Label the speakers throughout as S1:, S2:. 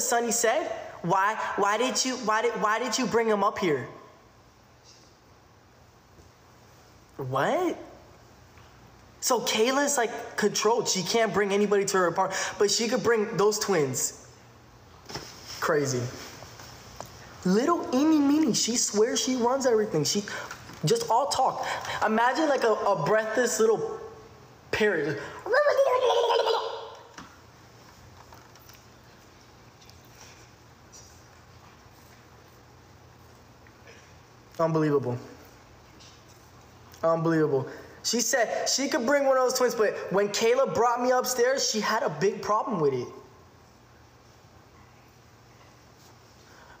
S1: Sunny said? Why why did you why did why did you bring him up here? What? So Kayla's like controlled. She can't bring anybody to her apartment, but she could bring those twins. Crazy. Little eeny meeny. She swears she runs everything. She just all talk. Imagine like a, a breathless little parrot. Unbelievable. Unbelievable. She said she could bring one of those twins, but when Kayla brought me upstairs, she had a big problem with it.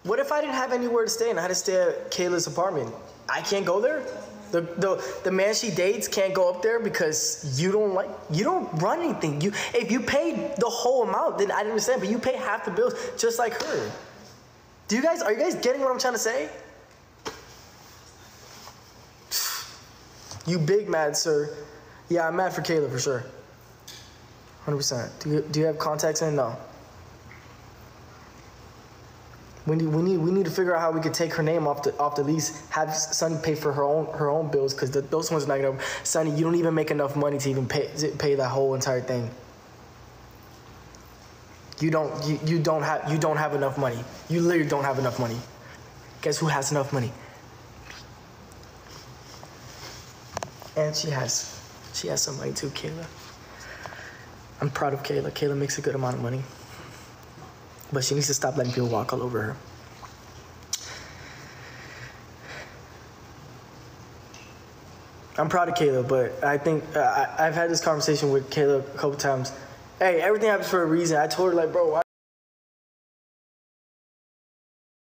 S1: What if I didn't have anywhere to stay and I had to stay at Kayla's apartment? I can't go there? The, the, the man she dates can't go up there because you don't like you don't run anything. You if you paid the whole amount, then I understand, but you pay half the bills just like her. Do you guys are you guys getting what I'm trying to say? You big mad, sir. Yeah, I'm mad for Kayla for sure. 100%. Do you, do you have contacts in? No. We need, we need, we need to figure out how we could take her name off the off the lease. Have Sunny pay for her own her own bills because those ones are not gonna. Sunny, you don't even make enough money to even pay to pay that whole entire thing. You don't you, you don't have you don't have enough money. You literally don't have enough money. Guess who has enough money? And she has, she has some money too, Kayla. I'm proud of Kayla. Kayla makes a good amount of money. But she needs to stop letting people walk all over her. I'm proud of Kayla, but I think uh, I, I've had this conversation with Kayla a couple times. Hey, everything happens for a reason. I told her like, bro,